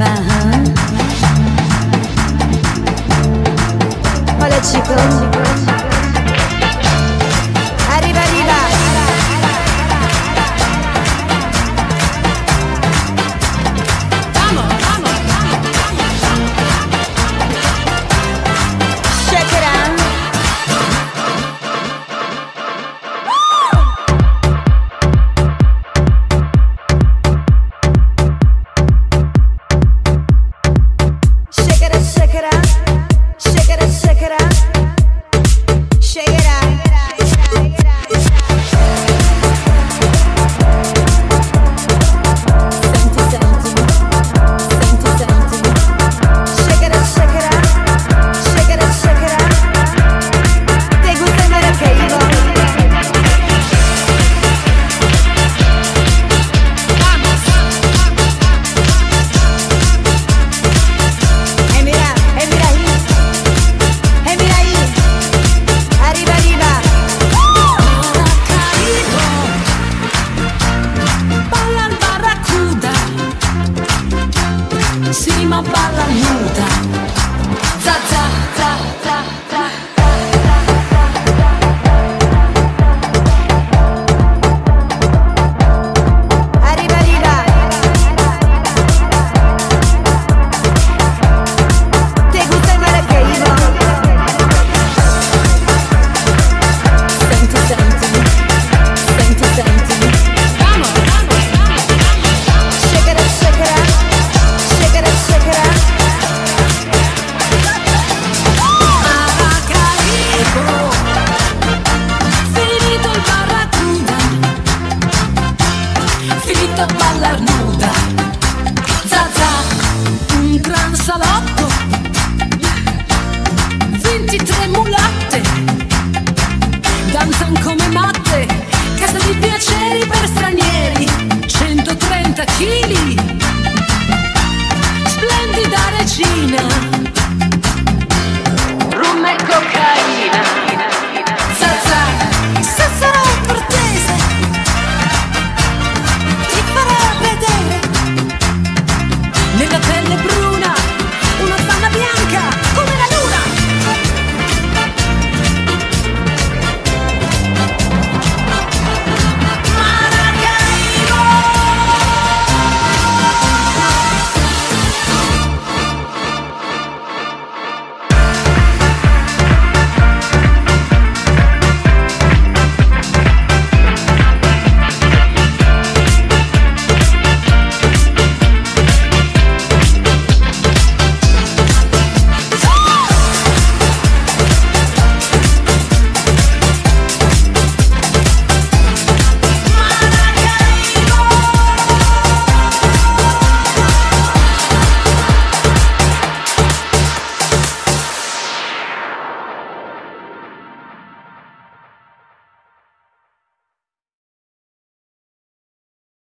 my ma balla nuda. Za, za, za, za. danzan come matte.